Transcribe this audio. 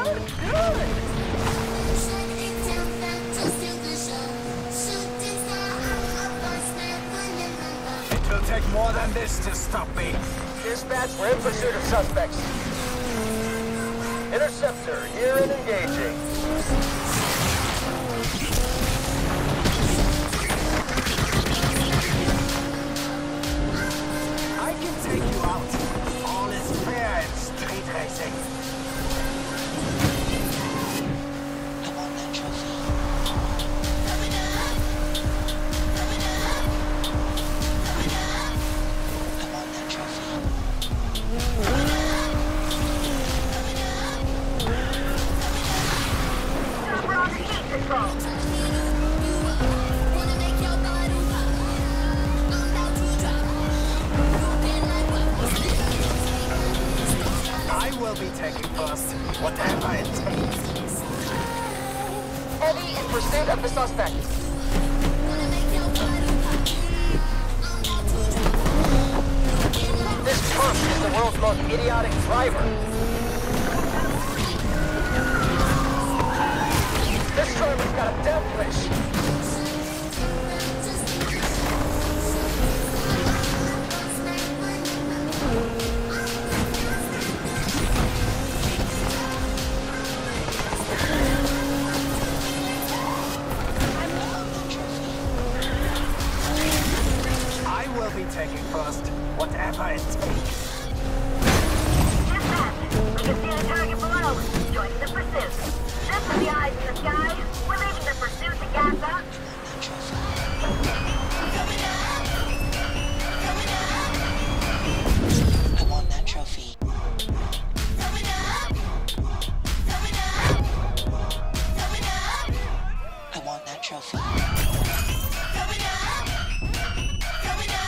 Look good. It will take more than this to stop me. Dispatch, we're in pursuit of suspects. Interceptor, here and engaging. I will be taking first, whatever it takes. Heavy in pursuit of the suspect. This punk is the world's most idiotic driver. See the pursuit. This is the eyes in the sky. more natural feeling.